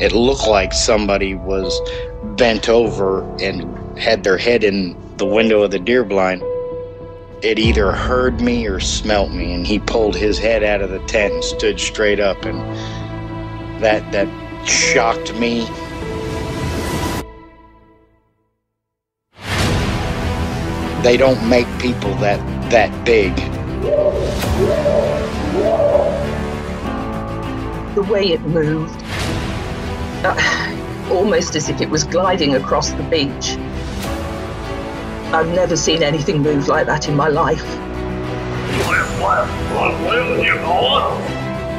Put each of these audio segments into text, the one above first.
It looked like somebody was bent over and had their head in the window of the deer blind. It either heard me or smelt me, and he pulled his head out of the tent and stood straight up, and that that shocked me. They don't make people that that big. The way it moved, almost as if it was gliding across the beach. I've never seen anything move like that in my life.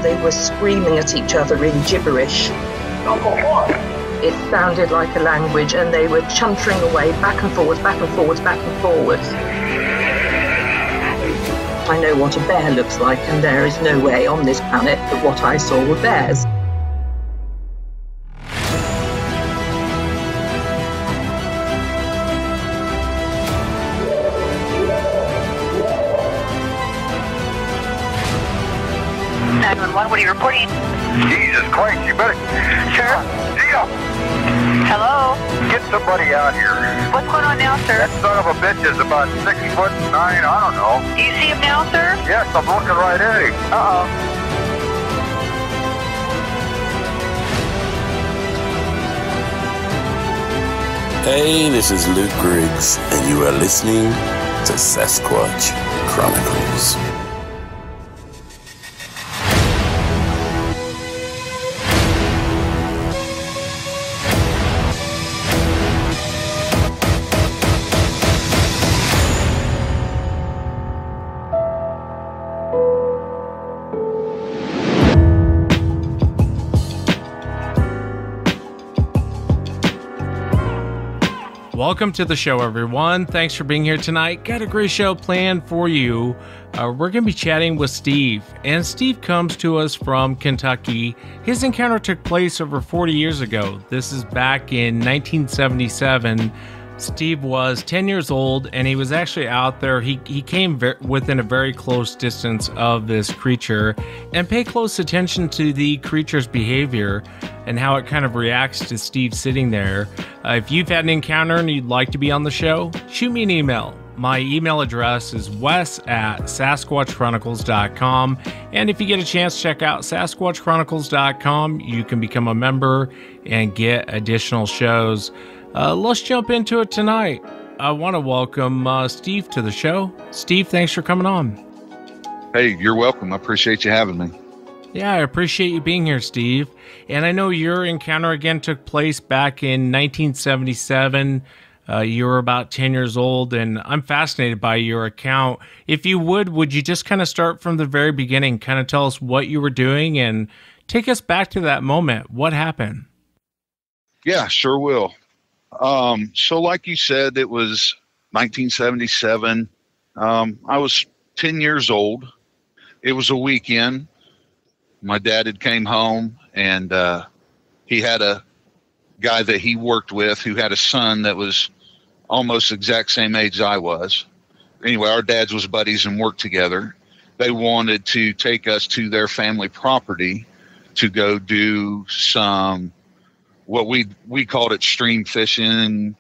They were screaming at each other in gibberish. It sounded like a language, and they were chuntering away back and forwards, back and forwards, back and forwards. I know what a bear looks like, and there is no way on this planet that what I saw were bears. What are you reporting? Jesus Christ, you better. Sir? Gio, Hello? get somebody out here. What's going on now, sir? That son of a bitch is about six foot nine, I don't know. Do you see him now, sir? Yes, I'm looking right at him. Uh-oh. Hey, this is Luke Griggs, and you are listening to Sasquatch Chronicles. Welcome to the show, everyone. Thanks for being here tonight. Got a great show planned for you. Uh, we're going to be chatting with Steve, and Steve comes to us from Kentucky. His encounter took place over 40 years ago. This is back in 1977. Steve was 10 years old and he was actually out there. He, he came ver- within a very close distance of this creature and pay close attention to the creature's behavior and how it kind of reacts to Steve sitting there. Uh, if you've had an encounter and you'd like to be on the show, shoot me an email. My email address is wes at sasquatchchronicles.com. And if you get a chance, check out sasquatchchronicles.com. You can become a member and get additional shows. Uh, let's jump into it tonight. I want to welcome uh, Steve to the show. Steve, thanks for coming on. Hey, you're welcome. I appreciate you having me. Yeah, I appreciate you being here, Steve. And I know your encounter again took place back in 1977. Uh, you were about 10 years old, and I'm fascinated by your account. If you would, would you just kind of start from the very beginning, kind of tell us what you were doing and take us back to that moment? What happened? Yeah, sure will. Um, so, like you said, it was 1977. Um, I was 10 years old. It was a weekend. My dad had came home, and uh, he had a guy that he worked with who had a son that was almost exact same age I was. Anyway, our dads was buddies and worked together. They wanted to take us to their family property to go do some what we we called it stream fishing.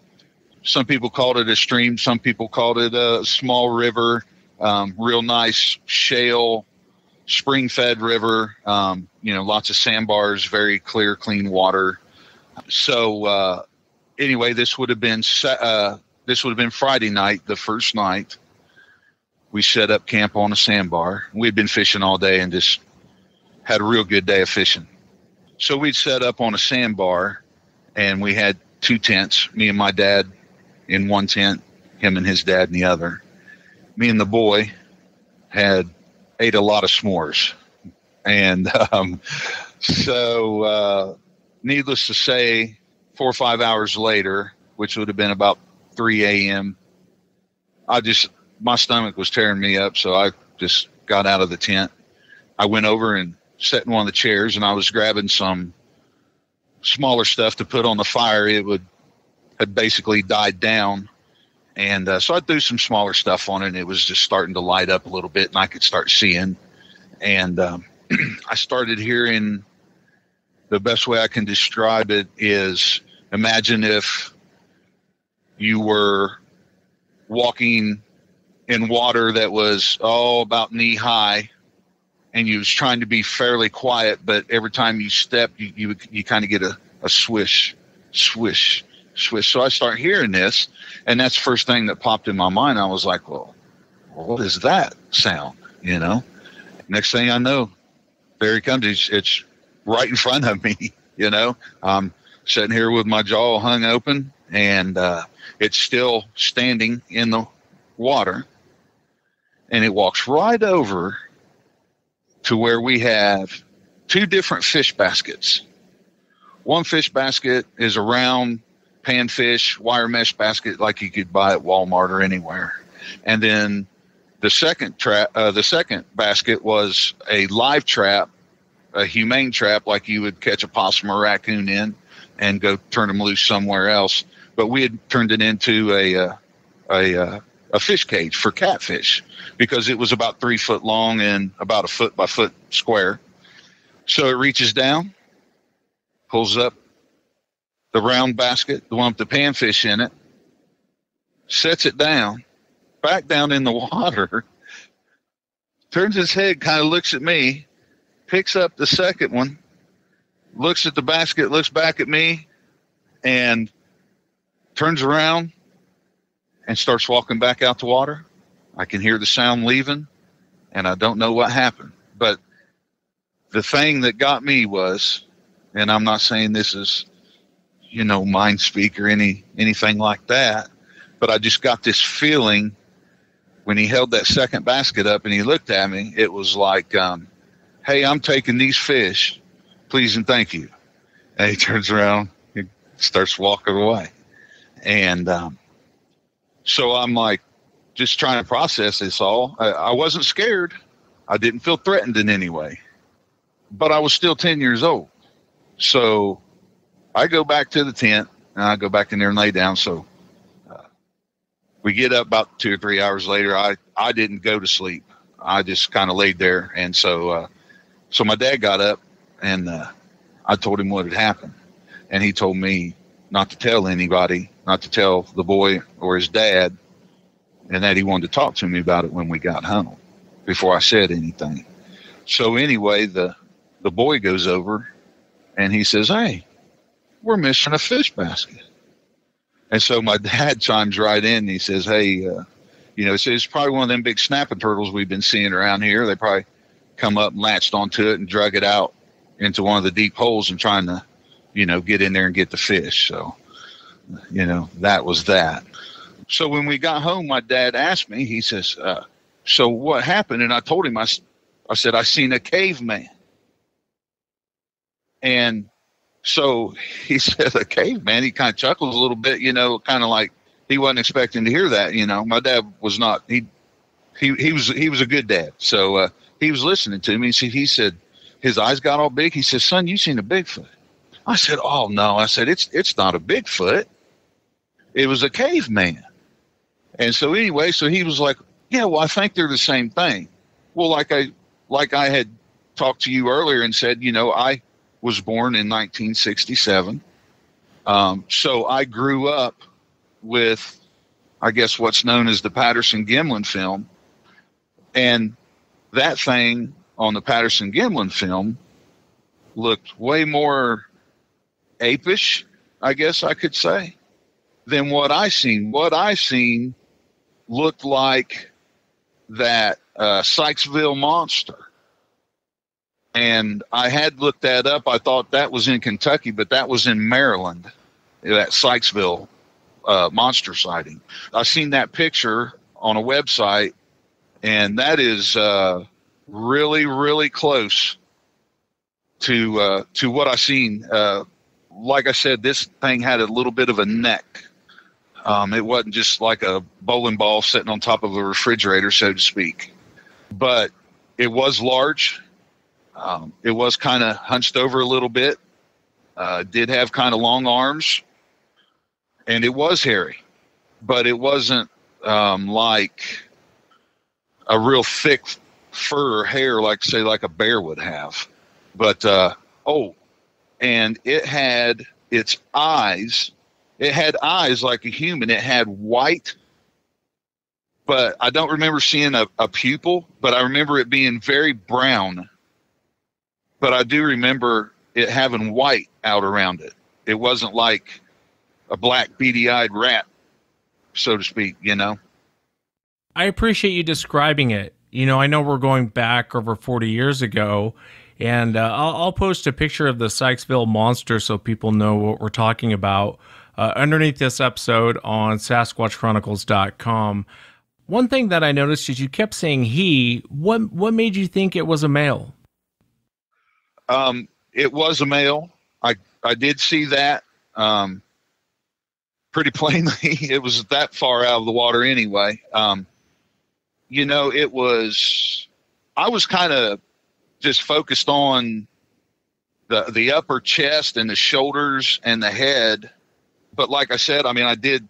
Some people called it a stream. Some people called it a small river. Um, real nice shale, spring-fed river. Um, you know, lots of sandbars, very clear, clean water. So uh, anyway, this would have been uh, this would have been Friday night, the first night. We set up camp on a sandbar. We'd been fishing all day and just had a real good day of fishing. So we'd set up on a sandbar and we had two tents, me and my dad in one tent, him and his dad in the other. Me and the boy had ate a lot of s'mores. And um, so, uh, needless to say, four or five hours later, which would have been about 3 a.m., I just, my stomach was tearing me up. So I just got out of the tent. I went over and sat in one of the chairs and I was grabbing some smaller stuff to put on the fire. It would had basically died down. And uh, so I threw some smaller stuff on it and it was just starting to light up a little bit and I could start seeing. And um, I started hearing the best way I can describe it is imagine if you were walking in water that was oh about knee high and you was trying to be fairly quiet but every time you step you you, you kind of get a, a swish swish swish. So i start hearing this and that's the first thing that popped in my mind. I was like well what is that sound? You know? Next thing i know there he comes. It's, it's right in front of me you know? I'm sitting here with my jaw hung open and uh, it's still standing in the water and it walks right over to where we have two different fish baskets. One fish basket is a round panfish wire mesh basket like you could buy at Walmart or anywhere. And then the second trap uh, the second basket was a live trap, a humane trap like you would catch a possum or raccoon in and go turn them loose somewhere else. But we had turned it into a uh, a uh, a fish cage for catfish because it was about three foot long and about a foot by foot square. So it reaches down, pulls up the round basket, the one with the panfish in it, sets it down, back down in the water, turns his head, kind of looks at me, picks up the second one, looks at the basket, looks back at me, and turns around, and starts walking back out to water. I can hear the sound leaving, and I don't know what happened. But the thing that got me was, and I'm not saying this is, you know, mind speak or any anything like that, but I just got this feeling when he held that second basket up and he looked at me. It was like, um, "Hey, I'm taking these fish, please and thank you." And he turns around, he starts walking away, and um, so I'm like, just trying to process this all. I, I, wasn't scared. I didn't feel threatened in any way, but I was still 10 years old. So I go back to the tent and I go back in there and lay down. So uh, we get up about two or three hours later. I, I didn't go to sleep. I just kind of laid there. And so, uh, so my dad got up and uh, I told him what had happened. And he told me not to tell anybody, not to tell the boy or his dad, and that he wanted to talk to me about it when we got home before I said anything. So anyway, the the boy goes over and he says, "Hey, we're missing a fish basket." And so my dad chimes right in. And he says, "Hey, uh, you know, it's, it's probably one of them big snapping turtles we've been seeing around here. They probably come up and latched onto it and drug it out into one of the deep holes and trying to, you know, get in there and get the fish." So, you know, that was that. So when we got home, my dad asked me, he says, uh, so what happened? And I told him, I, I said, I seen a caveman. And so he said, a caveman. He kind of chuckles a little bit, you know, kind of like he wasn't expecting to hear that. You know, my dad was not, he, he, he was, he was a good dad. So, uh, he was listening to me. See, he said, his eyes got all big. He said, son, you seen a Bigfoot? I said, oh no. I said, it's, it's not a Bigfoot. It was a caveman. And so anyway, so he was like, "Yeah, well, I think they're the same thing." Well, like I like I had talked to you earlier and said, you know, I was born in 1967. Um, so I grew up with, I guess, what's known as the Patterson Gimlin film. And that thing on the Patterson Gimlin film looked way more apish, I guess I could say, than what I seen. What I seen looked like that uh, Sykesville monster. And I had looked that up. I thought that was in Kentucky, but that was in Maryland, that Sykesville uh, monster sighting. I seen that picture on a website, and that is uh, really, really close to uh, to what I seen. Uh, like I said, this thing had a little bit of a neck um, it wasn't just like a bowling ball sitting on top of a refrigerator, so to speak. But it was large. Um, it was kind of hunched over a little bit. Uh, did have kind of long arms, and it was hairy, but it wasn't um, like a real thick fur or hair, like say like a bear would have. But uh, oh, and it had its eyes. It had eyes like a human. It had white, but I don't remember seeing a, a pupil, but I remember it being very brown. But I do remember it having white out around it. It wasn't like a black beady eyed rat, so to speak, you know? I appreciate you describing it. You know, I know we're going back over 40 years ago, and uh, I'll, I'll, post a picture of the Sykesville monster so people know what we're talking about uh, underneath this episode on SasquatchChronicles.com. One thing that I noticed is you kept saying he. What what made you think it was a male? Um, it was a male. I I did see that. Um, pretty plainly, it was that far out of the water anyway. Um, you know, it was. I was kind of just focused on the the upper chest and the shoulders and the head. But like I said, I mean, I did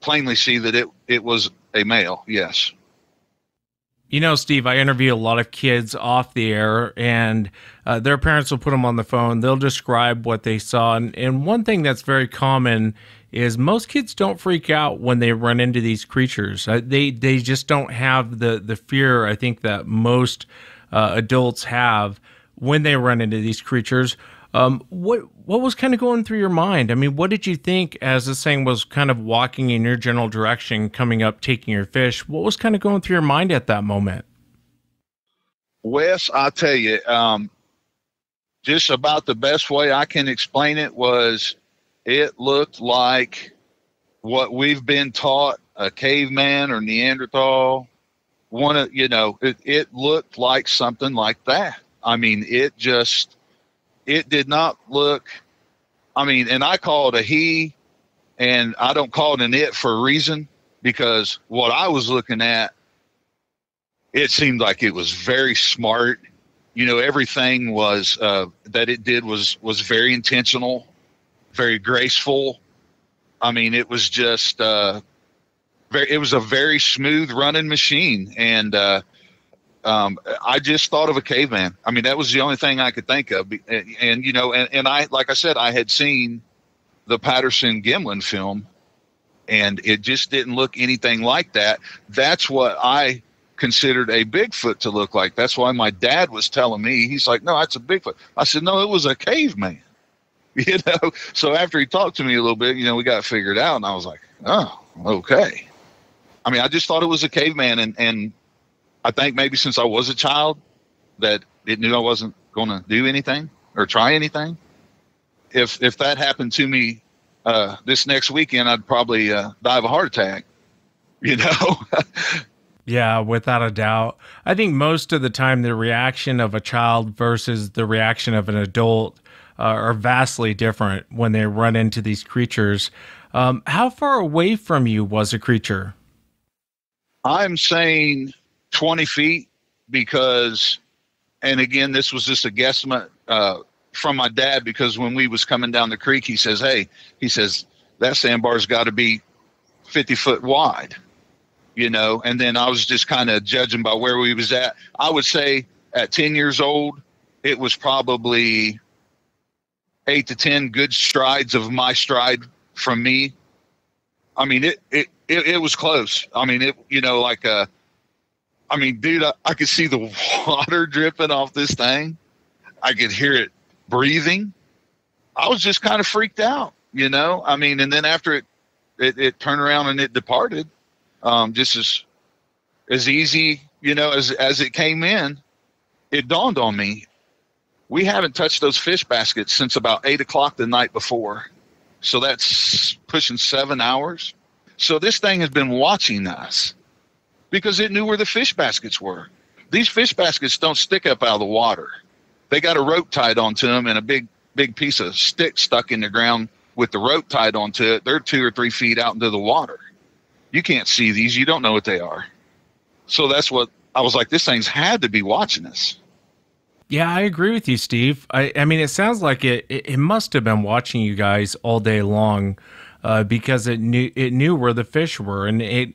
plainly see that it it was a male. Yes. You know, Steve, I interview a lot of kids off the air, and uh, their parents will put them on the phone. They'll describe what they saw, and, and one thing that's very common is most kids don't freak out when they run into these creatures. Uh, they they just don't have the the fear I think that most uh, adults have when they run into these creatures. Um, what what was kind of going through your mind? I mean, what did you think as this thing was kind of walking in your general direction, coming up, taking your fish? What was kind of going through your mind at that moment? Wes, I tell you, um, just about the best way I can explain it was it looked like what we've been taught a caveman or Neanderthal. One of, you know, it, it looked like something like that. I mean, it just, it did not look, I mean, and I call it a he, and I don't call it an it for a reason because what I was looking at, it seemed like it was very smart. You know, everything was uh, that it did was was very intentional very graceful. I mean, it was just uh, very. It was a very smooth running machine, and uh, um, I just thought of a caveman. I mean, that was the only thing I could think of. And, and you know, and, and I, like I said, I had seen the Patterson Gimlin film, and it just didn't look anything like that. That's what I considered a Bigfoot to look like. That's why my dad was telling me, he's like, no, that's a Bigfoot. I said, no, it was a caveman. you know. So after he talked to me a little bit, you know, we got figured out, and I was like, oh, okay. I mean, I just thought it was a caveman, and and I think maybe since I was a child, that it knew I wasn't going to do anything or try anything. If if that happened to me uh, this next weekend, I'd probably uh, die of a heart attack. You know. Yeah, without a doubt. I think most of the time the reaction of a child versus the reaction of an adult uh, are vastly different when they run into these creatures. Um, how far away from you was a creature? I'm saying 20 feet because, and again, this was just a guesstimate uh, from my dad because when we was coming down the creek, he says, "Hey," he says, "that sandbar's got to be 50 foot wide." You know, and then I was just kind of judging by where we was at. I would say at 10 years old, it was probably eight to ten good strides of my stride from me. I mean, it it it, it was close. I mean, it you know like uh, I mean, dude, I, I could see the water dripping off this thing. I could hear it breathing. I was just kind of freaked out, you know. I mean, and then after it it, it turned around and it departed, um, just as as easy, you know, as as it came in, it dawned on me we haven't touched those fish baskets since about eight o'clock the night before. So that's pushing seven hours. So this thing has been watching us because it knew where the fish baskets were. These fish baskets don't stick up out of the water. They got a rope tied onto them and a big, big piece of stick stuck in the ground with the rope tied onto it. They're two or three feet out into the water. You can't see these. You don't know what they are. So that's what I was like, this thing's had to be watching us. Yeah, I agree with you, Steve. I, I mean, it sounds like it, it, it must have been watching you guys all day long uh, because it knew it knew where the fish were, and it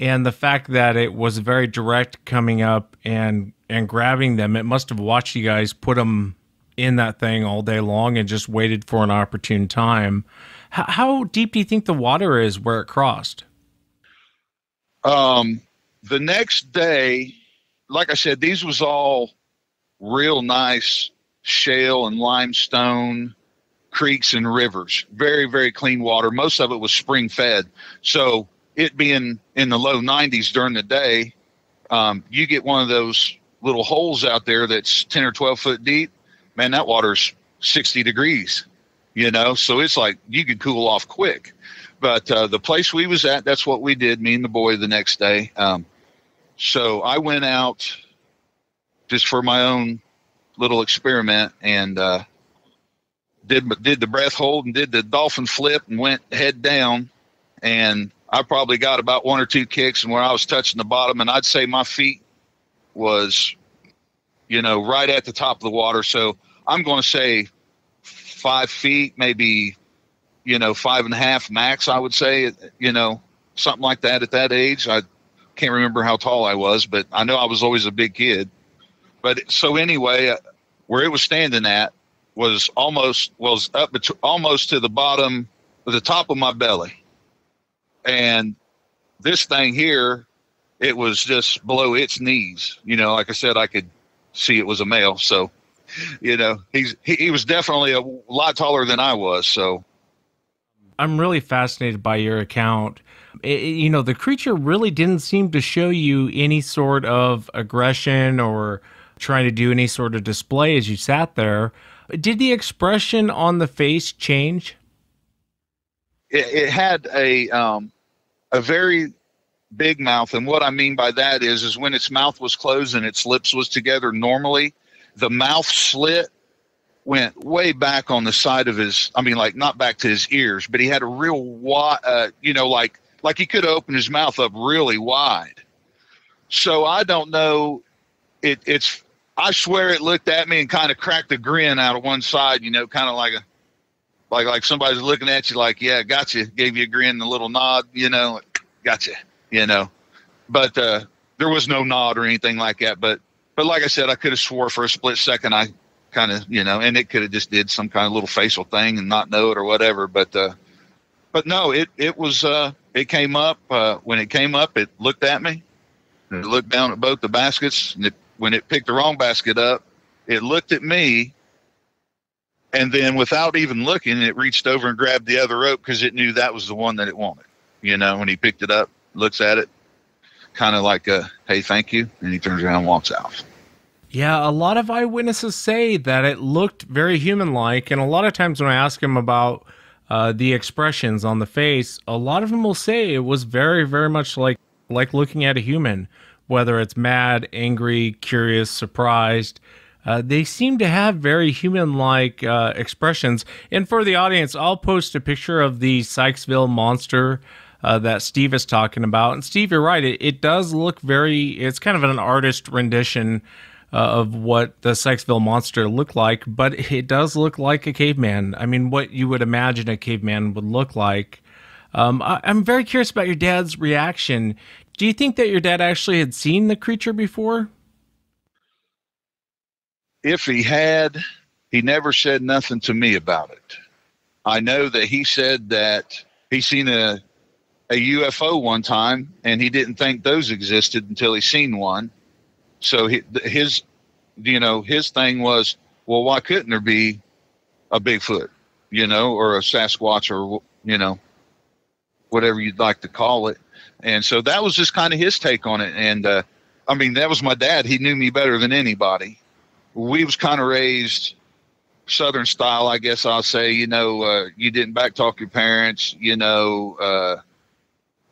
and the fact that it was very direct coming up and and grabbing them, it must have watched you guys put them in that thing all day long and just waited for an opportune time. H- how deep do you think the water is where it crossed? Um, the next day, like I said, these was all real nice shale and limestone creeks and rivers. Very, very clean water. Most of it was spring fed. So it being in the low 90s during the day, um, you get one of those little holes out there that's 10 or 12 foot deep. Man, that water's 60 degrees, you know, so it's like you could cool off quick. But uh, the place we was at, that's what we did, me and the boy the next day. Um, so I went out just for my own little experiment and uh, did did the breath hold and did the dolphin flip and went head down and I probably got about one or two kicks and where I was touching the bottom and I'd say my feet was you know right at the top of the water. So I'm going to say five feet maybe you know five and a half max I would say you know something like that at that age. I can't remember how tall I was but I know I was always a big kid. But so anyway uh, where it was standing at was almost was up bet- almost to the bottom the top of my belly and this thing here it was just below its knees you know like i said i could see it was a male so you know he's he, he was definitely a lot taller than i was so I'm really fascinated by your account. It, you know, the creature really didn't seem to show you any sort of aggression or trying to do any sort of display as you sat there. Did the expression on the face change? It, it had a um, a very big mouth, and what I mean by that is is when its mouth was closed and its lips was together. Normally, the mouth slit went way back on the side of his. I mean, like not back to his ears, but he had a real wide, uh, you know, like like he could open his mouth up really wide. So I don't know. It, it's I swear it looked at me and kind of cracked a grin out of one side, you know, kind of like a like like somebody's looking at you like, yeah, gotcha, gave you a grin and a little nod, you know, gotcha, you you know. But uh, there was no nod or anything like that. But but like I said, I could have swore for a split second I kind of you know, and it could have just did some kind of little facial thing and not know it or whatever. But uh, but no, it it was uh, it came up uh, when it came up, it looked at me. It looked down at both the baskets, and it, when it picked the wrong basket up, it looked at me and then without even looking it reached over and grabbed the other rope because it knew that was the one that it wanted you know when he picked it up looks at it kind of like a hey thank you and he turns around and walks out Yeah, a lot of eyewitnesses say that it looked very human like. And a lot of times when I ask them about uh, the expressions on the face, a lot of them will say it was very, very much like like looking at a human, whether it's mad, angry, curious, surprised. Uh, they seem to have very human like uh, expressions. And for the audience, I'll post a picture of the Sykesville monster uh, that Steve is talking about. And Steve, you're right. It, it does look very, it's kind of an artist rendition uh, of what the Sykesville monster looked like, but it does look like a caveman. I mean, what you would imagine a caveman would look like. Um, I, I'm very curious about your dad's reaction. Do you think that your dad actually had seen the creature before? If he had he never said nothing to me about it. I know that he said that he seen a a ufo one time and he didn't think those existed until he seen one. So his you know his thing was well why couldn't there be a bigfoot you know or a sasquatch or you know whatever you'd like to call it? And so that was just kind of his take on it. And uh, i mean that was my dad. He knew me better than anybody we was kind of raised southern style i guess i'll say you know uh, you didn't backtalk your parents you know uh,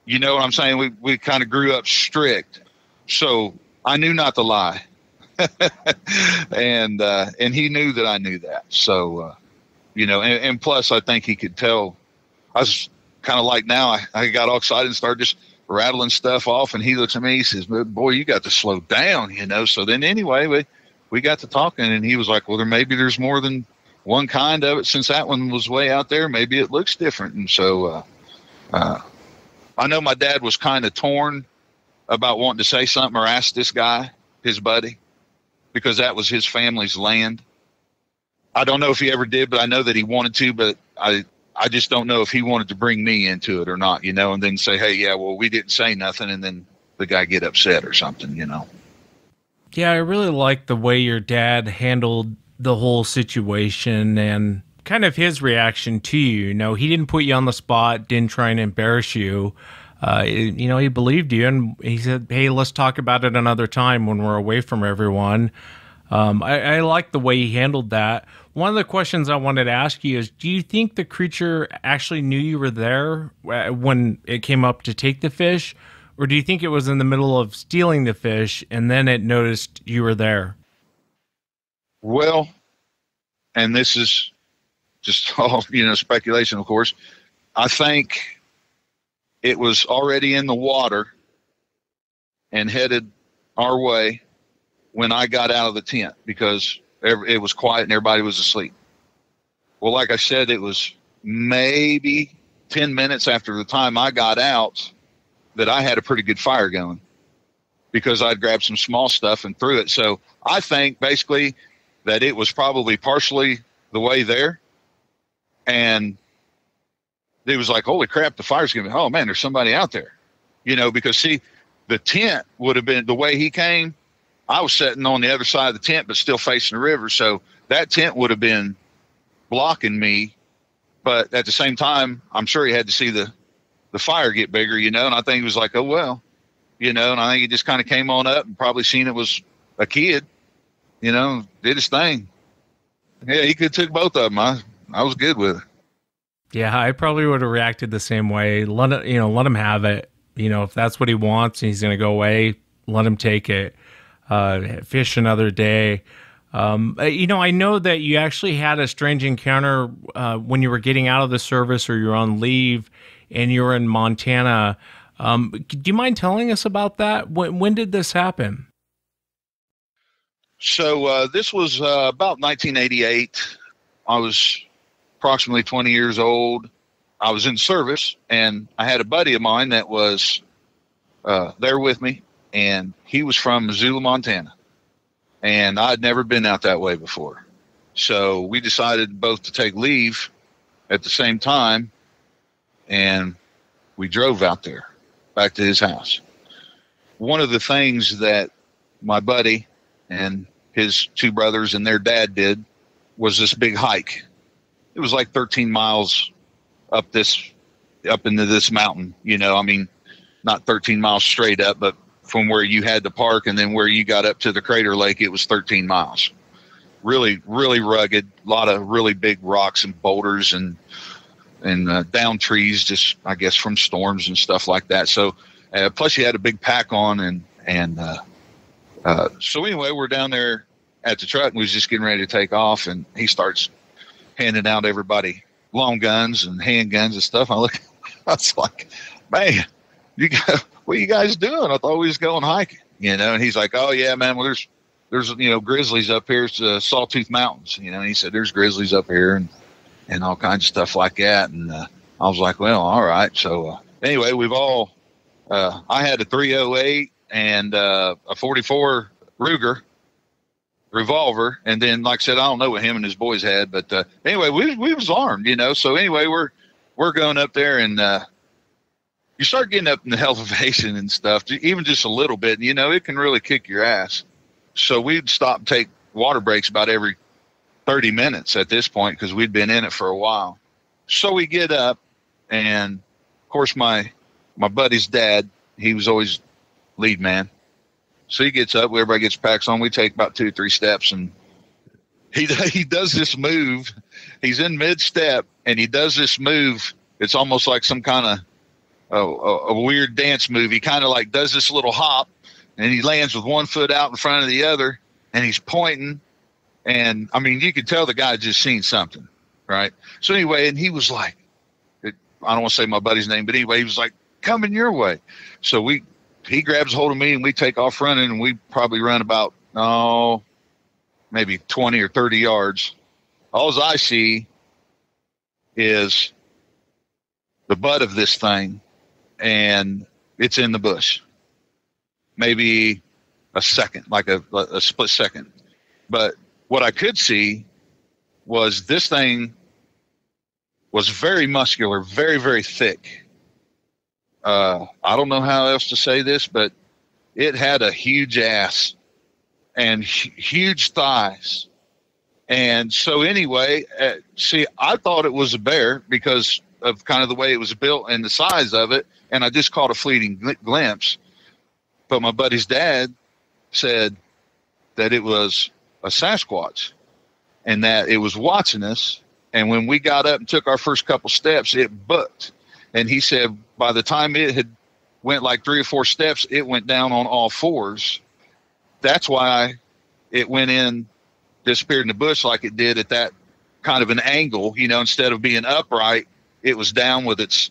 you know what i'm saying? We, we kind of grew up strict. So i knew not to lie. And uh, and he knew that i knew that. So uh, you know and, and plus i think he could tell. I was kind of like now I, I got all excited and started just rattling stuff off and he looks at me he says boy you got to slow down you know? So then anyway we we got to talking and he was like well there maybe there's more than one kind of it. Since that one was way out there maybe it looks different. And so uh, uh, i know my dad was kind of torn about wanting to say something or ask this guy his buddy because that was his family's land. I don't know if he ever did, but I know that he wanted to, but I I just don't know if he wanted to bring me into it or not, you know, and then say, hey, yeah, well, we didn't say nothing, and then the guy get upset or something, you know. Yeah, I really like the way your dad handled the whole situation and kind of his reaction to you. You know, he didn't put you on the spot, didn't try and embarrass you. Uh, you know, he believed you and he said, hey, let's talk about it another time when we're away from everyone. Um, I, I like the way he handled that. One of the questions I wanted to ask you is Do you think the creature actually knew you were there uh, when it came up to take the fish? Or do you think it was in the middle of stealing the fish and then it noticed you were there? Well, and this is just all, you know, speculation, of course. I think it was already in the water and headed our way when I got out of the tent because it was quiet and everybody was asleep. Well, like I said, it was maybe 10 minutes after the time I got out that I had a pretty good fire going because I'd grabbed some small stuff and threw it. So I think basically that it was probably partially the way there. And it was like, holy crap, the fire's going to oh man, there's somebody out there. You know, because see, the tent would have been the way he came. I was sitting on the other side of the tent, but still facing the river. So that tent would have been blocking me. But at the same time, I'm sure he had to see the the fire get bigger, you know. And I think he was like, oh well, you know. And I think he just kind of came on up and probably seen it was a kid, you know, did his thing. Yeah, he could took both of them. I I was good with it. Yeah, I probably would have reacted the same way. Let it, you know, let him have it. You know, if that's what he wants and he's going to go away, let him take it. Uh, fish another day. Um, you know, I know that you actually had a strange encounter uh, when you were getting out of the service or you're on leave and you're in Montana. Um, do you mind telling us about that? When, when did this happen? So uh, this was uh, about 1988. I was approximately 20 years old. I was in service, and I had a buddy of mine that was uh, there with me, and he was from Missoula, Montana, and I'd never been out that way before. So we decided both to take leave at the same time and we drove out there back to his house. One of the things that my buddy and his two brothers and their dad did was this big hike. It was like 13 miles up this up into this mountain, you know, I mean not 13 miles straight up, but from where you had to park and then where you got up to the crater lake it was 13 miles. Really really rugged, a lot of really big rocks and boulders and and uh, down trees, just I guess from storms and stuff like that. So, uh, plus he had a big pack on, and and uh, uh, so anyway, we're down there at the truck, and we was just getting ready to take off, and he starts handing out everybody long guns and handguns and stuff. I look, I was like, man, you got, what are you guys doing? I thought we was going hiking, you know. And he's like, oh yeah, man. Well, there's there's you know grizzlies up here. It's uh, Sawtooth Mountains, you know. And he said there's grizzlies up here, and and all kinds of stuff like that. And uh, I was like, well, all right. So uh, anyway, we've all, uh, I had a 308 and uh, a 44 Ruger revolver. And then, like I said, I don't know what him and his boys had, but uh, anyway, we, we was armed, you know? So anyway, we're, we're going up there and, uh, you start getting up in the elevation and stuff, even just a little bit, you know, it can really kick your ass. So we'd stop and take water breaks about every 30 minutes at this point because we'd been in it for a while. So we get up, and of course, my my buddy's dad, he was always lead man. So he gets up, everybody gets packs on. We take about two, or three steps, and he he does this move. He's in mid step, and he does this move. It's almost like some kind of a, a, weird dance move. He kind of like does this little hop, and he lands with one foot out in front of the other, and he's pointing, and I mean, you could tell the guy just seen something, right? So anyway, and he was like, I don't want to say my buddy's name, but anyway, he was like, coming your way. So we, he grabs hold of me and we take off running and we probably run about, oh, maybe 20 or 30 yards. All I see is the butt of this thing and it's in the bush. Maybe a second, like a, a split second. But what I could see was this thing was very muscular, very very thick. Uh, I don't know how else to say this, but it had a huge ass and hu- huge thighs. And so anyway, uh, see, I thought it was a bear because of kind of the way it was built and the size of it, and I just caught a fleeting gl- glimpse. But my buddy's dad said that it was a Sasquatch and that it was watching us. And when we got up and took our first couple steps, it booked. And he said by the time it had went like three or four steps, it went down on all fours. That's why it went in, disappeared in the bush like it did at that kind of an angle. You know, instead of being upright, it was down with its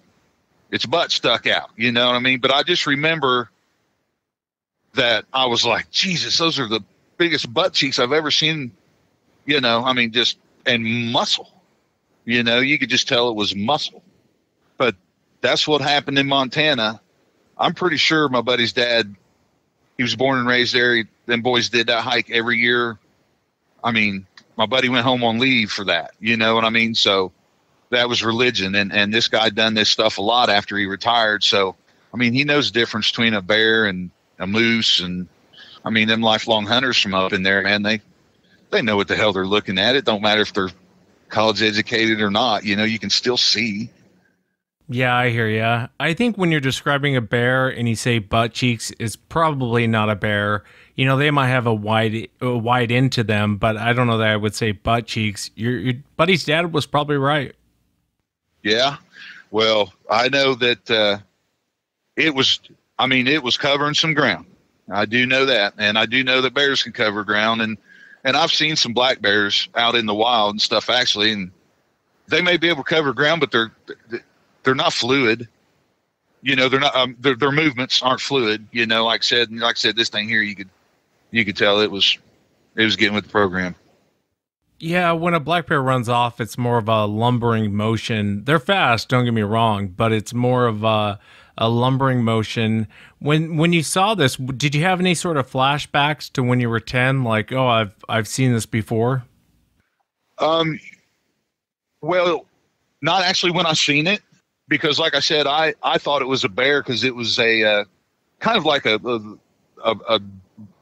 its butt stuck out. You know what I mean? But I just remember that I was like, Jesus, those are the biggest butt cheeks I've ever seen. You know, I mean, just and muscle. You know, you could just tell it was muscle. But that's what happened in Montana. I'm pretty sure my buddy's dad, he was born and raised there. He, them boys did that hike every year. I mean, my buddy went home on leave for that. You know what I mean? So that was religion. And, and this guy done this stuff a lot after he retired. So, I mean, he knows the difference between a bear and a moose. And I mean, them lifelong hunters from up in there, man, they, they know what the hell they're looking at. It don't matter if they're college educated or not. You know, you can still see. Yeah, I hear ya. I think when you're describing a bear and you say butt cheeks, it's probably not a bear. You know, they might have a wide, a wide end to them, but I don't know that I would say butt cheeks. Your, your buddy's dad was probably right. Yeah. Well, I know that uh, it was, I mean, it was covering some ground. I do know that. And I do know that bears can cover ground. And, and I've seen some black bears out in the wild and stuff actually. And they may be able to cover ground, but they're, they're not fluid. You know, they're not, um, their, their movements aren't fluid. You know, like I said, like I said, this thing here, you could, you could tell it was, it was getting with the program. Yeah, when a black bear runs off, it's more of a lumbering motion. They're fast, don't get me wrong, but it's more of a, a lumbering motion. When when you saw this, did you have any sort of flashbacks to when you were ten? Like, oh, I've I've seen this before. Um, well, not actually when I seen it, because like I said, I I thought it was a bear because it was a uh, kind of like a, a a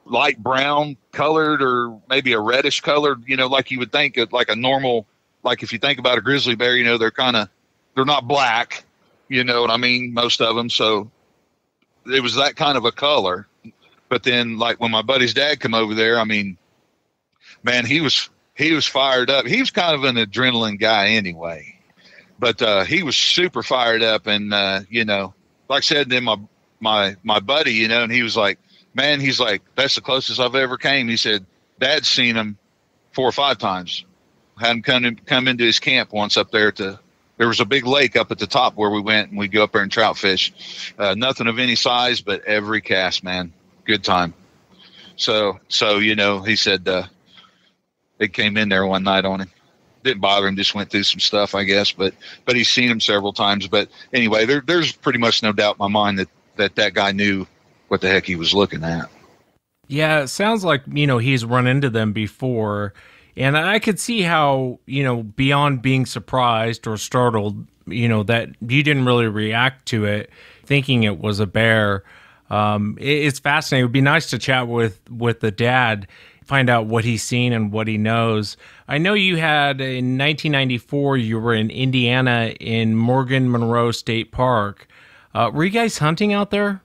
light brown colored or maybe a reddish colored. You know, like you would think of like a normal, like if you think about a grizzly bear, you know, they're kind of they're not black. You know what I mean? Most of them. So it was that kind of a color. But then, like when my buddy's dad come over there, I mean, man, he was he was fired up. He was kind of an adrenaline guy anyway, but uh, he was super fired up. And uh, you know, like I said, then my my my buddy, you know, and he was like, man, he's like, that's the closest I've ever came. He said, Dad's seen him four or five times. Had him come in, come into his camp once up there to. There was a big lake up at the top where we went, and we'd go up there and trout fish. Uh, nothing of any size, but every cast, man, good time. So, so you know, he said uh, it came in there one night on him. Didn't bother him, just went through some stuff, I guess. But but he's seen him several times. But anyway, there, there's pretty much no doubt in my mind that that that guy knew what the heck he was looking at. Yeah, it sounds like, you know, he's run into them before. And I could see how, you know, beyond being surprised or startled, you know, that you didn't really react to it thinking it was a bear. Um, it, it's fascinating. It would be nice to chat with, with the dad, find out what he's seen and what he knows. I know you had in 1994, you were in Indiana in Morgan Monroe State Park. Uh, were you guys hunting out there?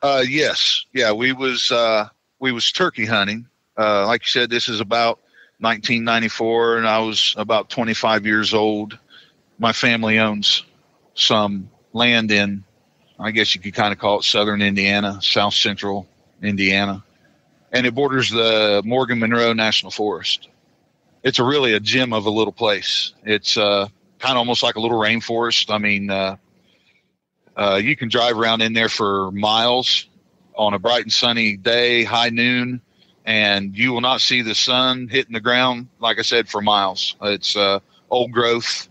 Uh, yes, yeah, we was uh, we was turkey hunting. Uh, like you said, this is about 1994, and I was about 25 years old. My family owns some land in, I guess you could kind of call it southern Indiana, south central Indiana, and it borders the Morgan Monroe National Forest. It's a really a gem of a little place. It's uh, kind of almost like a little rainforest. I mean, uh, uh, you can drive around in there for miles on a bright and sunny day, high noon, and you will not see the sun hitting the ground, like I said, for miles. It's uh, old growth,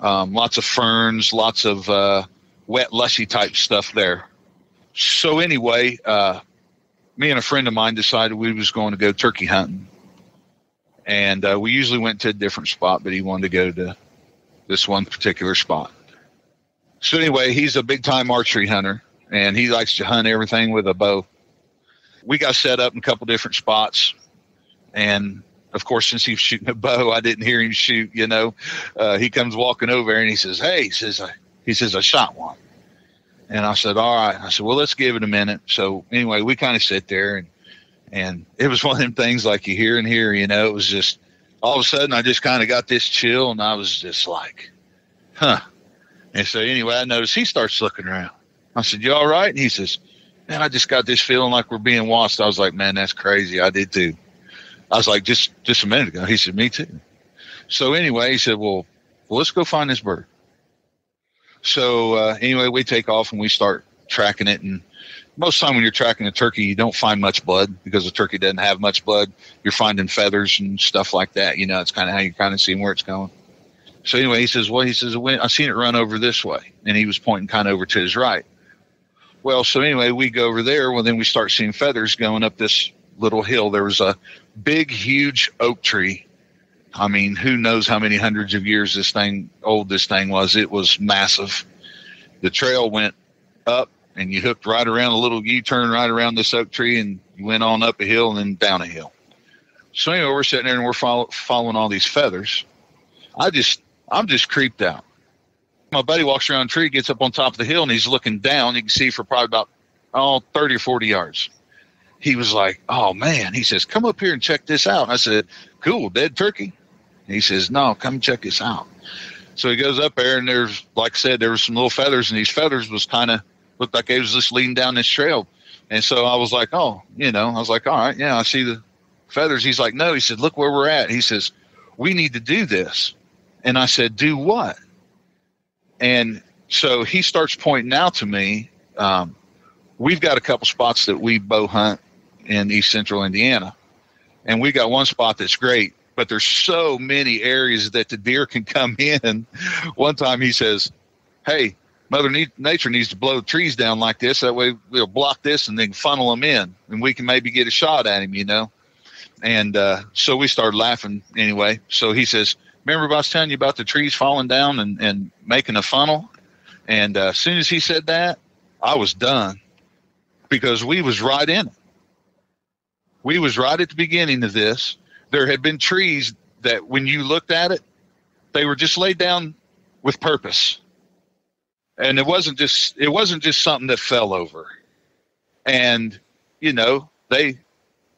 um, lots of ferns, lots of uh, wet, lushy type stuff there. So, anyway, uh, me and a friend of mine decided we was going to go turkey hunting. and uh, we usually went to a different spot, but he wanted to go to this one particular spot. So anyway, he's a big time archery hunter, and he likes to hunt everything with a bow. We got set up in a couple different spots, and of course, since he was shooting a bow, I didn't hear him shoot. You know, uh, he comes walking over and he says, "Hey," he says, I, "He says I shot one." And I said, "All right." I said, "Well, let's give it a minute." So anyway, we kind of sit there and and it was one of them things like you hear and hear. You know, it was just all of a sudden I just kind of got this chill and I was just like, "Huh." And so anyway, I noticed he starts looking around. I said, "You all right?" And he says, "Man, I just got this feeling like we're being watched." I was like, "Man, that's crazy." I did too. I was like, "Just just a minute ago." He said, "Me too." So anyway, he said, "Well, well let's go find this bird." So uh, anyway, we take off and we start tracking it. And most time when you're tracking a turkey, you don't find much blood because the turkey doesn't have much blood. You're finding feathers and stuff like that. You know, it's kind of how you're kind of seeing where it's going. So anyway, he says, well, he says, I seen it run over this way. And he was pointing kind of over to his right. Well, so anyway, we go over there. Well, then we start seeing feathers going up this little hill. There was a big, huge oak tree. I mean, who knows how many hundreds of years this thing old this thing was? It was massive. The trail went up and you hooked right around a little U turn right around this oak tree and you went on up a hill and then down a hill. So anyway, we're sitting there and we're follow, following all these feathers. I just, I'm just creeped out. My buddy walks around the tree, gets up on top of the hill, and he's looking down. You can see for probably about oh 30 or 40 yards. He was like, "Oh man," he says, "Come up here and check this out." I said, "Cool, dead turkey." And he says, "No, come check this out." So he goes up there, and there's, like I said, there was some little feathers, and these feathers was kind of looked like it was just leading down this trail. And so I was like, "Oh, you know," I was like, "All right, yeah, I see the feathers." He's like, "No," he said, "Look where we're at." He says, "We need to do this." And I said, "Do what?" And so he starts pointing out to me. Um, we've got a couple spots that we bow hunt in East Central Indiana, and we got one spot that's great. But there's so many areas that the deer can come in. One time he says, "Hey, Mother Nature needs to blow the trees down like this. That way we'll block this and then funnel them in, and we can maybe get a shot at him." You know. And uh, so we started laughing anyway. So he says, remember I was telling you about the trees falling down and, and making a funnel? And uh, as soon as he said that, I was done because we was right in it. We was right at the beginning of this. There had been trees that when you looked at it, they were just laid down with purpose. And it wasn't just it wasn't just something that fell over. And you know, they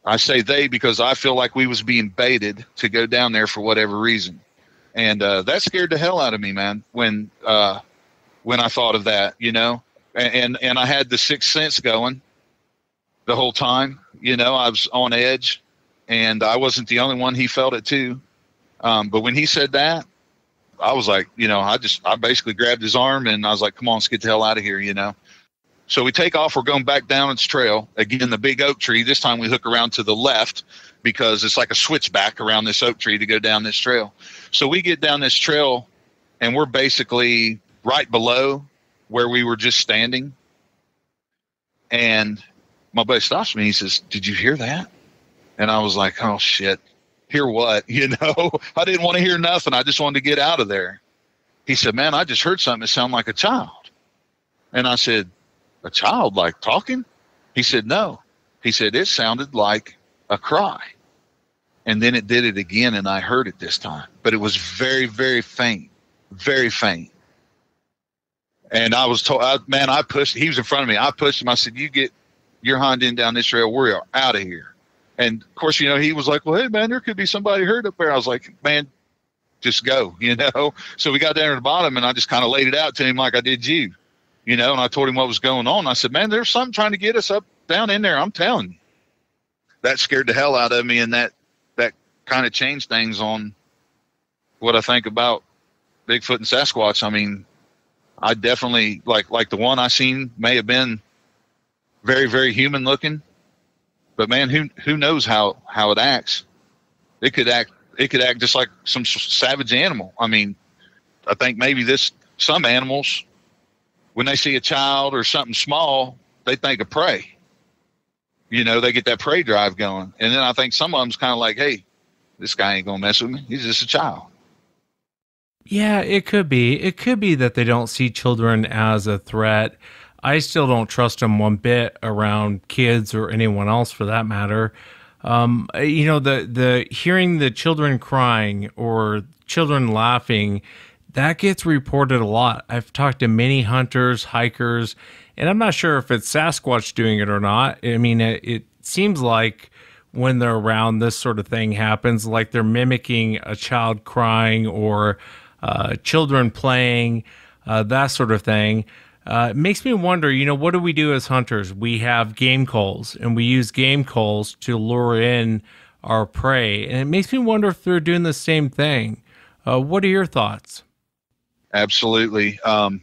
I say they because I feel like we was being baited to go down there for whatever reason, and uh, that scared the hell out of me, man. When uh, when I thought of that, you know, and, and and I had the sixth sense going the whole time. You know, I was on edge, and I wasn't the only one. He felt it too. Um, but when he said that, I was like, you know, I just I basically grabbed his arm and I was like, come on, let's get the hell out of here, you know. So we take off. We're going back down its trail again. The big oak tree. This time we hook around to the left because it's like a switchback around this oak tree to go down this trail. So we get down this trail, and we're basically right below where we were just standing. And my buddy stops me. He says, "Did you hear that?" And I was like, "Oh shit, hear what?" You know, I didn't want to hear nothing. I just wanted to get out of there. He said, "Man, I just heard something that sounded like a child." And I said, a child like talking? He said, no. He said, it sounded like a cry. And then it did it again, and I heard it this time. But it was very, very faint, very faint. And I was told, I, man, I pushed, he was in front of me. I pushed him. I said, you get your Honda in down this trail. We are out of here. And of course, you know, he was like, well, hey, man, there could be somebody hurt up there. I was like, man, just go, you know? So we got down to the bottom, and I just kind of laid it out to him like I did you you know, and I told him what was going on. I said, man, there's something trying to get us up down in there. I'm telling you. That scared the hell out of me, and that that kind of changed things on what I think about Bigfoot and Sasquatch. I mean, I definitely like like the one I seen may have been very very human looking, but man, who who knows how how it acts? It could act it could act just like some savage animal. I mean, I think maybe this some animals when they see a child or something small, they think of prey. You know, they get that prey drive going. And then I think some of them's kind of like, hey, this guy ain't gonna mess with me. He's just a child. Yeah, it could be. It could be that they don't see children as a threat. I still don't trust them one bit around kids or anyone else for that matter. Um, you know, the the hearing the children crying or children laughing, that gets reported a lot. I've talked to many hunters, hikers, and I'm not sure if it's Sasquatch doing it or not. I mean, it, it seems like when they're around, this sort of thing happens, like they're mimicking a child crying or uh, children playing, uh, that sort of thing. Uh, it makes me wonder, you know, what do we do as hunters? We have game calls and we use game calls to lure in our prey. And it makes me wonder if they're doing the same thing. Uh, what are your thoughts? Absolutely. Um,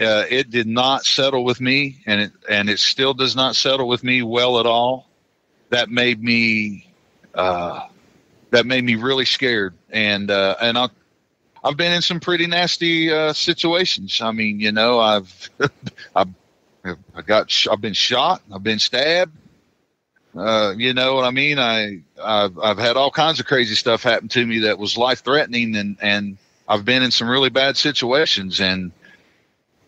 uh, it did not settle with me, and it and it still does not settle with me well at all. That made me uh, that made me really scared, and uh, and I I've been in some pretty nasty uh, situations. I mean, you know, I've I've I got I've been shot, I've been stabbed. Uh, you know what I mean? I I've, I've had all kinds of crazy stuff happen to me that was life threatening, and and I've been in some really bad situations, and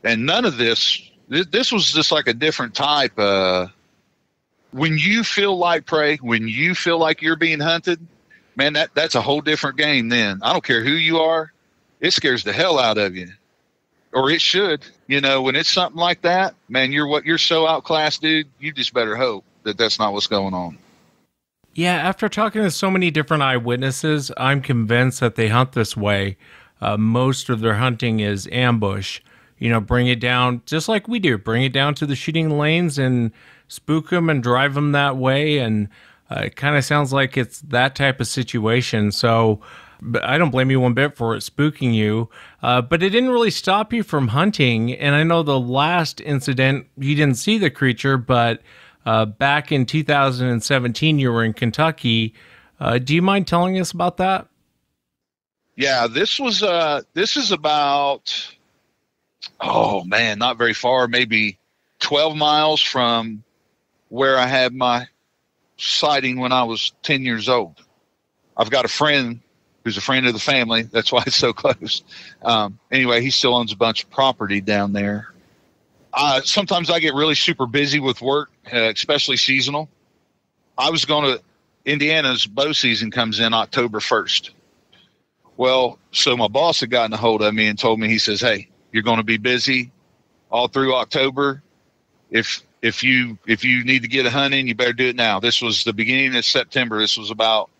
and none of this this, was just like a different type. Uh, when you feel like prey, when you feel like you're being hunted, man, that that's a whole different game. Then I don't care who you are it scares the hell out of you. Or it should. You know, when it's something like that, man, you're what you're so outclassed, dude. You just better hope that that's not what's going on. Yeah, after talking to so many different eyewitnesses, I'm convinced that they hunt this way. Uh, most of their hunting is ambush. You know, bring it down just like we do. Bring it down to the shooting lanes and spook them and drive them that way. And uh, it kind of sounds like it's that type of situation. So I don't blame you one bit for it spooking you. Uh, but it didn't really stop you from hunting. And I know the last incident, you didn't see the creature, but uh, back in 2017, you were in Kentucky. Uh, do you mind telling us about that? Yeah, this was uh, this is about oh man, not very far, maybe 12 miles from where I had my sighting when I was 10 years old. I've got a friend who's a friend of the family. That's why it's so close. Um, anyway, he still owns a bunch of property down there. Uh, sometimes I get really super busy with work, uh, especially seasonal. I was going to Indiana's bow season comes in October 1st. Well, so my boss had gotten a hold of me and told me, he says, Hey, you're going to be busy all through October. If, if you, if you need to get a hunt in, you better do it now. This was the beginning of September. This was about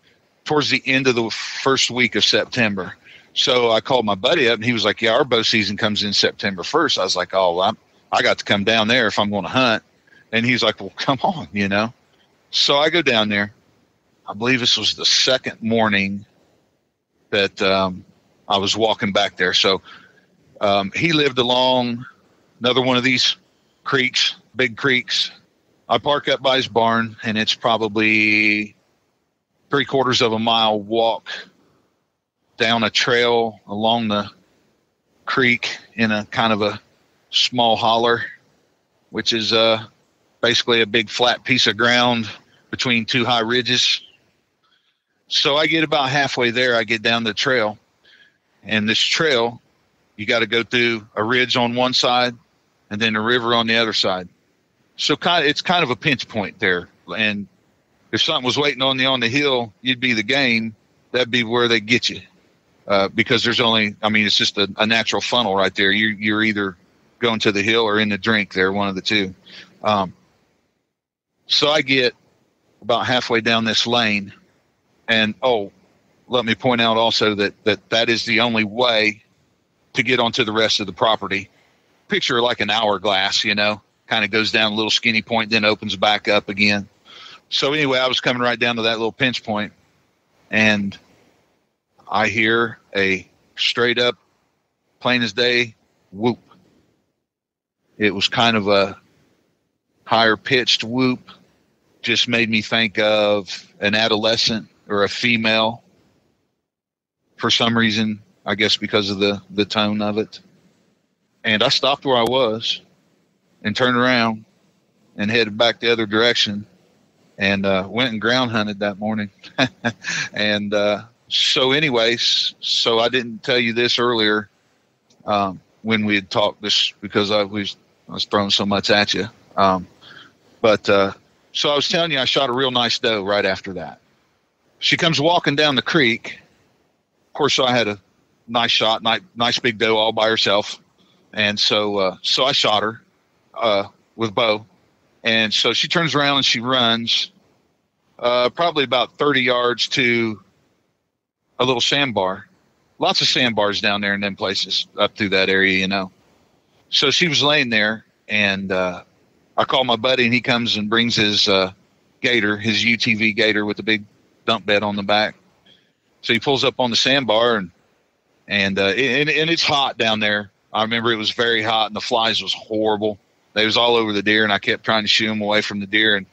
towards the end of the first week of September. So I called my buddy up and he was like, Yeah, our bow season comes in September 1st. I was like, Oh, well, i got to come down there if I'm going to hunt. And he's like, Well, come on, you know. So I go down there. I believe this was the second morning that um, I was walking back there. So um, he lived along another one of these creeks, big creeks. I park up by his barn, and it's probably three quarters of a mile walk down a trail along the creek in a kind of a small holler, which is uh, basically a big flat piece of ground between two high ridges. So I get about halfway there, I get down the trail, and this trail, you got to go through a ridge on one side and then a river on the other side. So kind of, it's kind of a pinch point there, and if something was waiting on you on the hill, you'd be the game. That'd be where they get you. Uh, because there's only, I mean, it's just a, a, natural funnel right there. You, you're either going to the hill or in the drink there, one of the two. Um, so I get about halfway down this lane, and oh, let me point out also that that that is the only way to get onto the rest of the property. Picture like an hourglass, you know, kind of goes down a little skinny point, then opens back up again so anyway, I was coming right down to that little pinch point, and I hear a straight up, plain as day whoop. It was kind of a higher pitched whoop. Just made me think of an adolescent or a female. For some reason, I guess because of the the tone of it. And I stopped where I was and turned around and headed back the other direction and uh, went and ground hunted that morning. and uh, so, anyways, so I didn't tell you this earlier um, when we had talked this because I was I was throwing so much at you. Um, but uh, so I was telling you, I shot a real nice doe right after that. She comes walking down the creek. Of course, I had a nice shot, nice, nice big doe all by herself, and so uh, so I shot her uh, with bow, and so she turns around and she runs, uh, probably about thirty yards to a little sandbar. Lots of sandbars down there in them places up through that area, you know. So she was laying there, and uh, I call my buddy, and he comes and brings his uh, gator, his UTV gator with the big dump bed on the back. So he pulls up on the sandbar, and and uh, and, and it's hot down there. I remember it was very hot, and the flies was horrible. They was all over the deer, and I kept trying to shoo them away from the deer, and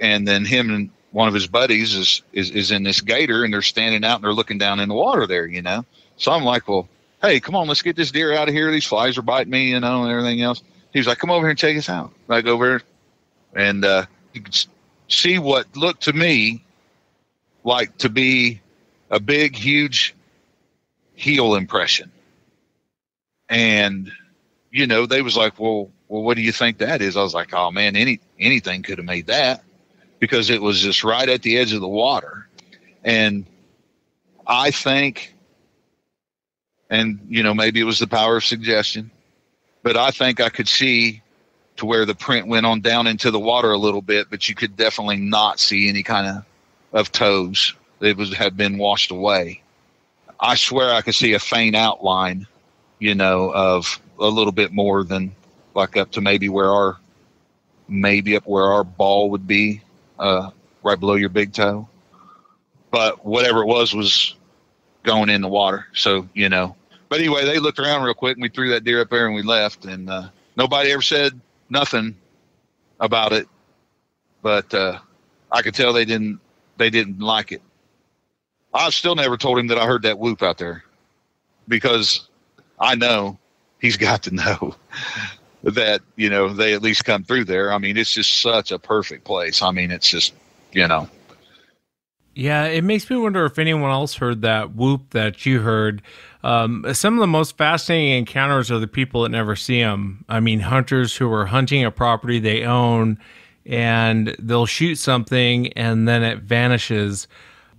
and then him and one of his buddies is is is in this gator, and they're standing out and they're looking down in the water there, you know. So I'm like, well, hey, come on, let's get this deer out of here. These flies are biting me, you know, and everything else. He was like, come over here and check us out. Go over and uh, you could see what looked to me like to be a big, huge heel impression. And, you know, they was like, well, well, what do you think that is? I was like, oh man, any anything could have made that because it was just right at the edge of the water. And I think, and you know, maybe it was the power of suggestion, but I think I could see to where the print went on down into the water a little bit, but you could definitely not see any kind of of toes. It was had been washed away. I swear I could see a faint outline, you know, of a little bit more than like up to maybe where our maybe up where our ball would be, uh, right below your big toe. But whatever it was was going in the water. So, you know. But anyway, they looked around real quick and we threw that deer up there and we left and uh, nobody ever said nothing about it. But uh, I could tell they didn't they didn't like it. I've still never told him that I heard that whoop out there because I know he's got to know that you know they at least come through there. I mean, it's just such a perfect place. I mean, it's just you know. Yeah, it makes me wonder if anyone else heard that whoop that you heard. Um, some of the most fascinating encounters are the people that never see them. I mean, hunters who are hunting a property they own and they'll shoot something and then it vanishes.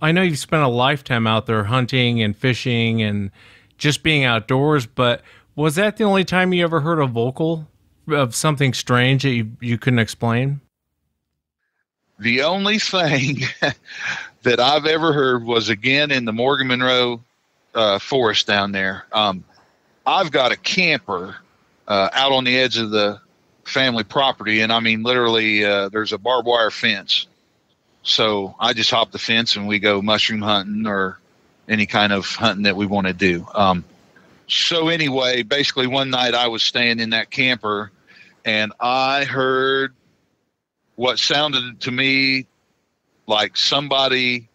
I know you've spent a lifetime out there hunting and fishing and just being outdoors, but was that the only time you ever heard a vocal of something strange that you, you couldn't explain? The only thing that I've ever heard was again in the Morgan Monroe uh, forest down there. Um, I've got a camper uh, out on the edge of the family property, and I mean literally, uh, there's a barbed wire fence. So I just hop the fence and we go mushroom hunting or any kind of hunting that we want to do. Um, so anyway, basically one night I was staying in that camper, and I heard what sounded to me like somebody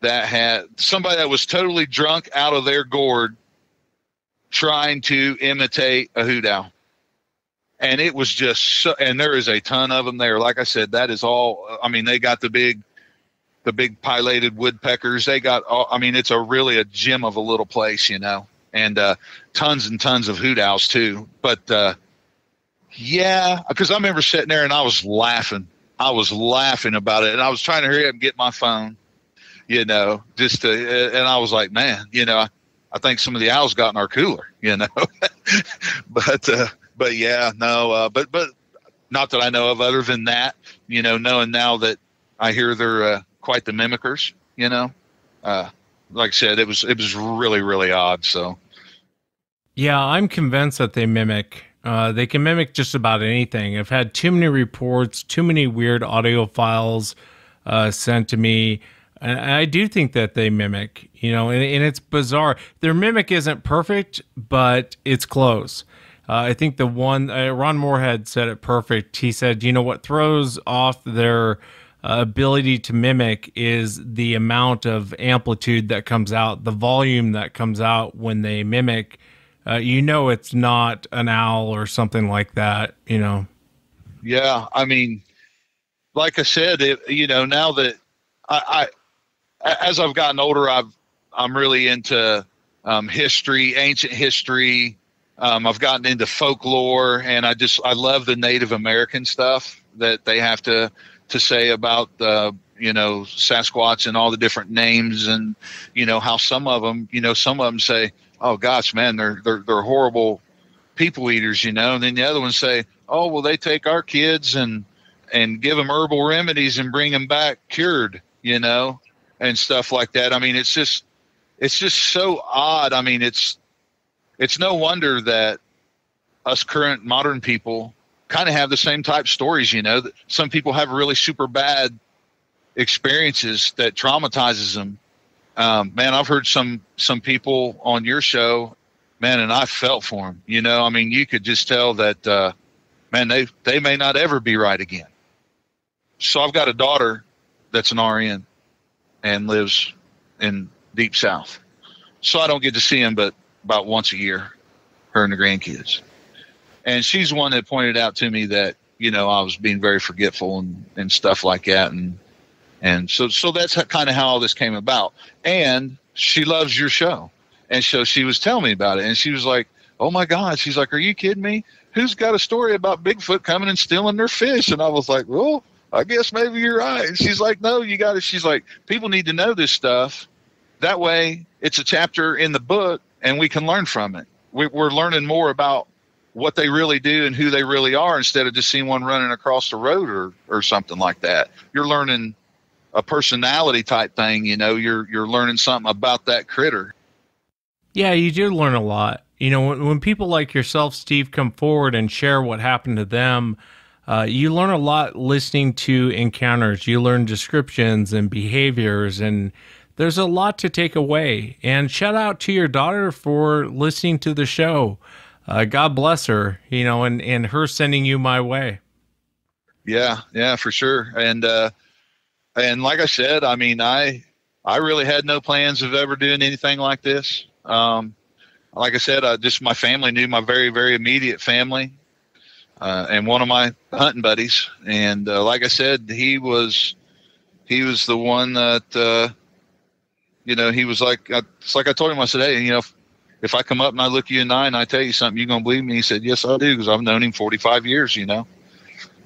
that had somebody that was totally drunk out of their gourd trying to imitate a hoot owl and it was just so, and there is a ton of them there. Like i said that is all i mean they got the big the big pileated woodpeckers. They got all i mean it's a really a gem of a little place you know and uh tons and tons of hoot owls too. But uh yeah because i remember sitting there and i was laughing. I was laughing about it. And i was trying to hurry up and get my phone you know just to and i was like man you know I think some of the owls got in our cooler, you know. but uh, but yeah, no, uh, but but not that I know of. Other than that, you know, knowing now that I hear they're uh, quite the mimickers, you know. Uh, like I said, it was it was really really odd. So. Yeah, I'm convinced that they mimic. Uh, they can mimic just about anything. I've had too many reports, too many weird audio files uh, sent to me. And I do think that they mimic, you know, and, and it's bizarre. Their mimic isn't perfect, but it's close. Uh, I think the one uh, Ron Morehead said it perfect. He said, "You know what throws off their uh, ability to mimic is the amount of amplitude that comes out, the volume that comes out when they mimic. Uh, you know, it's not an owl or something like that. You know." Yeah, I mean, like I said, it, you know, now that I, I, as I've gotten older, I've, I'm really into um, history, ancient history. Um, I've gotten into folklore, and I just I love the Native American stuff that they have to to say about the you know Sasquatch and all the different names, and you know how some of them, you know, some of them say, "Oh gosh, man, they're they're they're horrible people eaters," you know, and then the other ones say, "Oh well, they take our kids and and give them herbal remedies and bring them back cured, you know, and stuff like that. I mean, it's just it's just so odd. I mean, it's it's no wonder that us current modern people kind of have the same type stories, you know, some people have really super bad experiences that traumatizes them. Um, man, I've heard some some people on your show, man, and I felt for them. You know, I mean, you could just tell that, uh, man, they they may not ever be right again so I've got a daughter that's an RN and lives in deep south. So I don't get to see him but about once a year, her and the grandkids. And she's the one that pointed out to me that, you know, I was being very forgetful and, and stuff like that. And and so so that's kind of how all this came about. And she loves your show. And so she was telling me about it. And she was like, Oh my God. She's like, Are you kidding me? Who's got a story about Bigfoot coming and stealing their fish? And I was like, Well, I guess maybe you're right. And she's like, no, you got to. She's like, people need to know this stuff. That way, it's a chapter in the book, and we can learn from it. We, we're learning more about what they really do and who they really are instead of just seeing one running across the road or or something like that. You're learning a personality type thing. You know, you're you're learning something about that critter. Yeah, you do learn a lot. You know, when, when people like yourself, Steve, come forward and share what happened to them uh, you learn a lot listening to encounters. You learn descriptions and behaviors, and there's a lot to take away. And shout out to your daughter for listening to the show. Uh, God bless her, you know, and, and her sending you my way. Yeah, yeah, for sure. And uh, and like I said, I mean, I I really had no plans of ever doing anything like this. Um, like I said, I just my family knew my very very immediate family uh, and one of my hunting buddies. And uh, like I said, he was he was the one that uh, you know he was like it's like I told him I said, hey, you know, if, if I come up and I look you in the eye and I tell you something, you gonna believe me? He said, yes, I do, because I've known him 45 years, you know.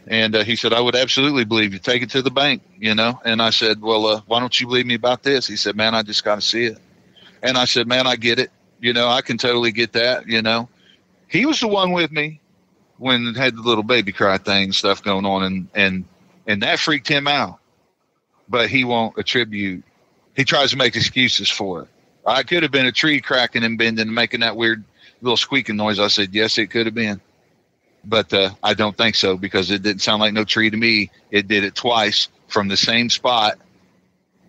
And uh, he said, I would absolutely believe you. Take it to the bank, you know. And I said, well, uh, why don't you believe me about this? He said, man, I just got to see it. And I said, man, I get it. You know, I can totally get that. You know, he was the one with me when it had the little baby cry thing stuff going on and and and that freaked him out but he won't attribute he tries to make excuses for it. I could have been a tree cracking and bending and making that weird little squeaking noise. I said yes it could have been. But uh, i don't think so because it didn't sound like no tree to me. It did it twice from the same spot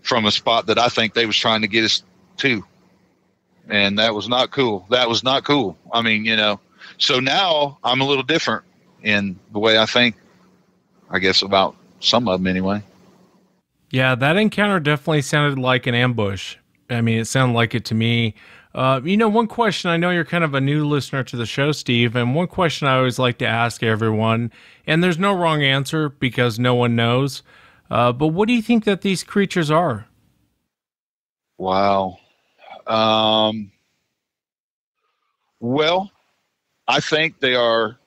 from a spot that i think they was trying to get us to. And that was not cool. That was not cool. I mean you know so now I'm a little different in the way I think, I guess, about some of them anyway. Yeah, that encounter definitely sounded like an ambush. I mean, it sounded like it to me. Uh, you know, one question I know you're kind of a new listener to the show, Steve, and one question I always like to ask everyone, and there's no wrong answer because no one knows. Uh, but what do you think that these creatures are? Wow. Um, well, I think they are,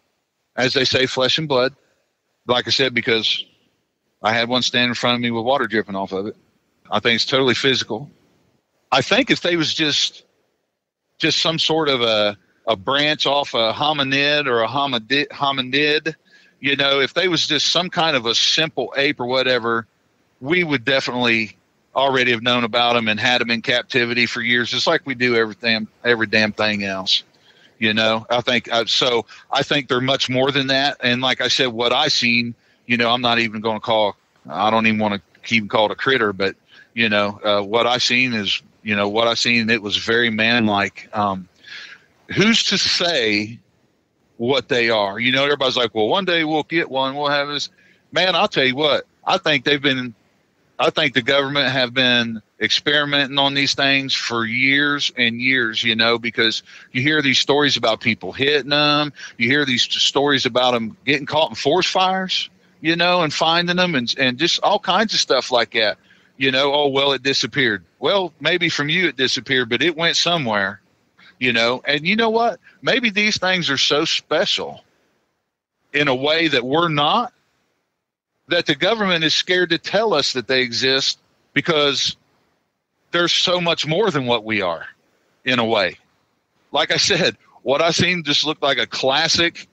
as they say, flesh and blood. Like I said, because I had one stand in front of me with water dripping off of it. I think it's totally physical. I think if they was just just some sort of a a branch off a hominid or a hominid, hominid, you know, if they was just some kind of a simple ape or whatever, we would definitely already have known about them and had them in captivity for years, just like we do everything, every damn thing else. You know, I think uh, so. I think they're much more than that. And like I said, what I seen, you know, I'm not even going to call. I don't even want to even call it a critter, but you know, uh, what I seen is, you know, what I seen. It was very man-like. Um, who's to say what they are? You know, everybody's like, well, one day we'll get one. We'll have this. Man, I'll tell you what. I think they've been. I think the government have been experimenting on these things for years and years, you know, because you hear these stories about people hitting them. You hear these stories about them getting caught in forest fires. You know, and finding them and, and just all kinds of stuff like that. You know, oh, well, it disappeared. Well, maybe from you it disappeared, but it went somewhere, you know. And you know what? Maybe these things are so special in a way that we're not, that the government is scared to tell us that they exist because there's so much more than what we are in a way. Like I said, what I seen just looked like a classic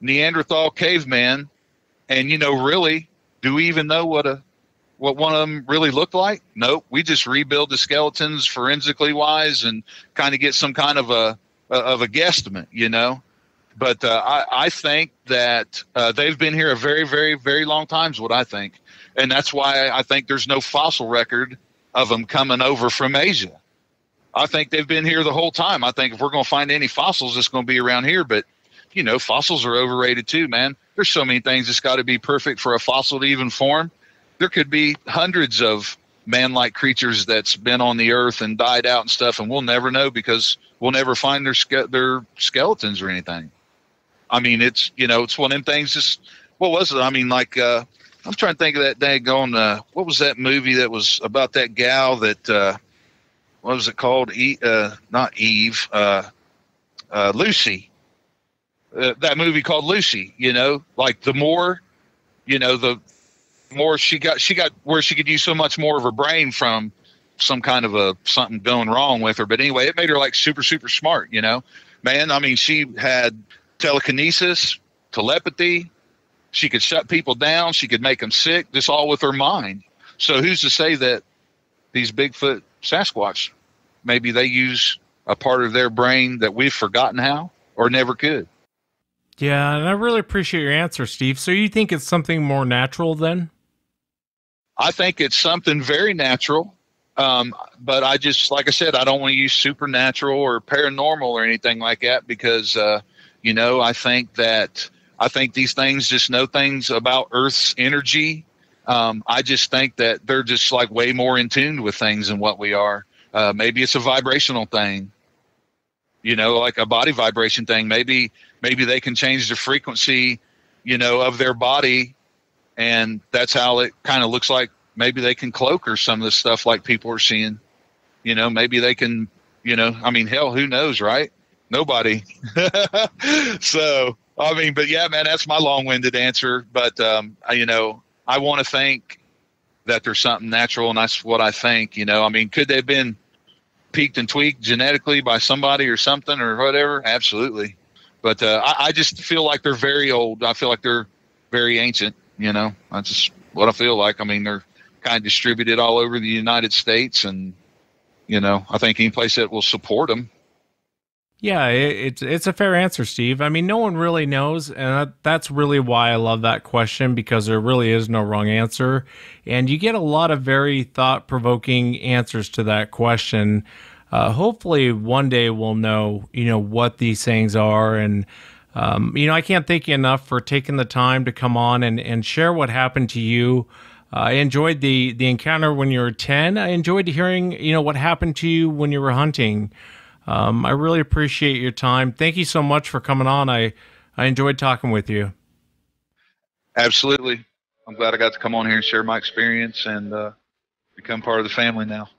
Neanderthal caveman. And, you know, really, do we even know what a what one of them really looked like? Nope. We just rebuild the skeletons forensically wise and kind of get some kind of a of a guesstimate, you know. But uh, I, I think that uh, they've been here a very, very, very long time. Is what I think, and that's why I think there's no fossil record of them coming over from Asia. I think they've been here the whole time. I think if we're going to find any fossils, it's going to be around here. But you know, fossils are overrated too, man. There's so many things that's got to be perfect for a fossil to even form. There could be hundreds of man-like creatures that's been on the earth and died out and stuff, and we'll never know because we'll never find their ske- their skeletons or anything. I mean, it's you know, it's one of them things. Just what was it? I mean, like uh, I'm trying to think of that day going. Uh, what was that movie that was about that gal that? Uh, what was it called? E, uh, not Eve. Uh, uh, Lucy. Uh, that movie called Lucy. You know, like the more, you know, the more she got, she got where she could use so much more of her brain from some kind of a something going wrong with her. But anyway, it made her like super, super smart. You know, man. I mean, she had telekinesis, telepathy. She could shut people down. She could make them sick, just all with her mind. So who's to say that these Bigfoot Sasquatch, maybe they use a part of their brain that we've forgotten how or never could? Yeah, and I really appreciate your answer, Steve. So you think it's something more natural then? I think it's something very natural. Um, but I just, like I said, I don't want to use supernatural or paranormal or anything like that because, uh, you know, I think that I think these things just know things about Earth's energy. Um, I just think that they're just like way more in tune with things than what we are. Uh, maybe it's a vibrational thing, you know, like a body vibration thing. Maybe maybe they can change the frequency, you know, of their body, and that's how it kind of looks like. Maybe they can cloak or some of the stuff like people are seeing. You know, maybe they can. You know, I mean, hell, who knows, right? Nobody. so, I mean, but yeah, man, that's my long-winded answer. But um, I, you know, I want to think that there's something natural, and that's what I think. You know, I mean, could they have been peaked and tweaked genetically by somebody or something or whatever? Absolutely. But uh, I, I just feel like they're very old. I feel like they're very ancient. You know, that's just what I feel like. I mean, they're kind of distributed all over the United States, and you know, I think any place that will support them yeah, it, it's it's a fair answer, Steve. I mean, no one really knows, and that's really why I love that question because there really is no wrong answer, and you get a lot of very thought provoking answers to that question. Uh, hopefully, one day we'll know, you know, what these things are, and um, you know, I can't thank you enough for taking the time to come on and and share what happened to you. Uh, I enjoyed the the encounter when you were ten. I enjoyed hearing, you know, what happened to you when you were hunting. Um, I really appreciate your time. Thank you so much for coming on. I, I enjoyed talking with you. Absolutely. I'm glad I got to come on here and share my experience and uh, become part of the family now.